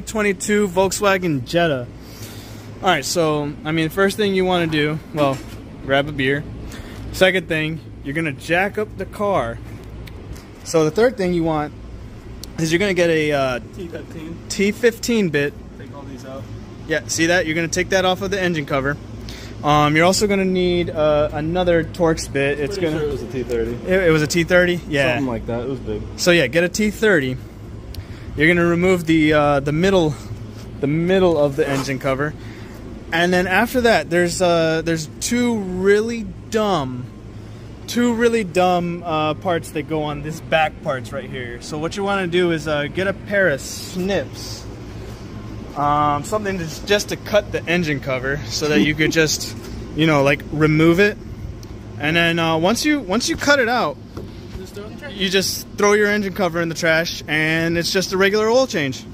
2022 Volkswagen Jetta. All right, so I mean, first thing you want to do, well, grab a beer. Second thing, you're gonna jack up the car. So the third thing you want is you're gonna get a uh, T15. T15 bit. Take all these out. Yeah, see that? You're gonna take that off of the engine cover. Um, you're also gonna need uh, another Torx bit. It's Pretty gonna. sure it was a T30. It, it was a T30. Yeah. Something like that. It was big. So yeah, get a T30. You're gonna remove the uh, the middle, the middle of the engine cover, and then after that, there's uh, there's two really dumb, two really dumb uh, parts that go on this back parts right here. So what you want to do is uh, get a pair of snips, um, something that's just to cut the engine cover, so that you could just, you know, like remove it, and then uh, once you once you cut it out, you just throw your engine cover in the trash and it's just a regular oil change.